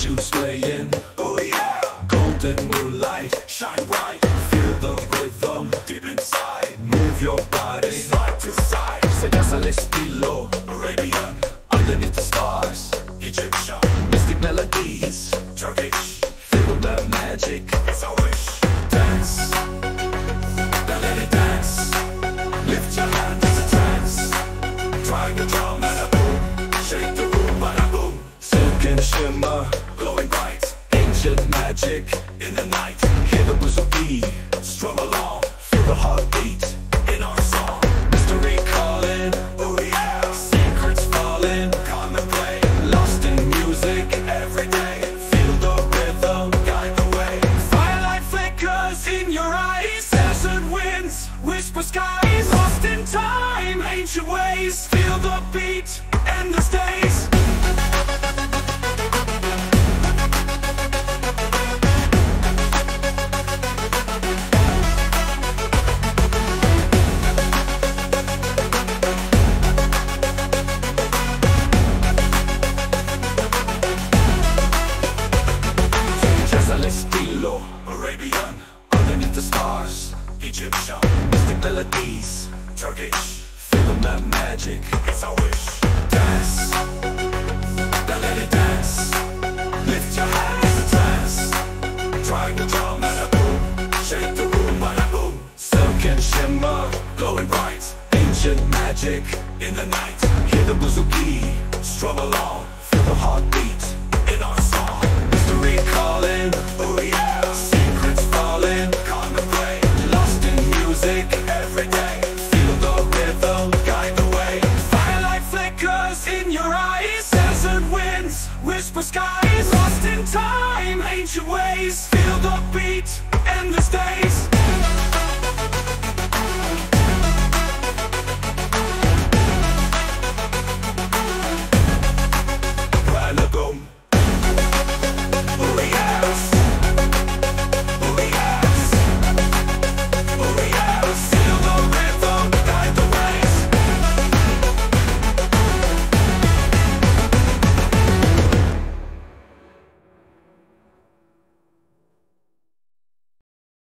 juice laying. Oh yeah. Golden moonlight. Shine bright. Feel the rhythm deep inside. Move your body side to side. Al estilo Arabian. Underneath the stars. Egyptian. Mystic melodies. Turkish. Feel the magic. It's our wish. Dance. Magic in the night. Hear the whistle beat, strum along. Feel the heartbeat in our song. Mystery calling, oh yeah. Secrets falling, play. Lost in music every day. Feel the rhythm, guide the way. Firelight flickers in your eyes. Desert winds, whisper skies. Lost in time, ancient ways. Feel the beat, al estilo Arabian Underneath the stars Egyptian Mystic melodies Turkish Feel the magic It's our wish. Dance Now let it dance Lift your hands in trance Try drum and a boom Shake the room and a boom Silk and shimmer Glowing bright. Ancient magic In the night. Hear the bouzouki Strum along Whisper skies Lost in time Ancient ways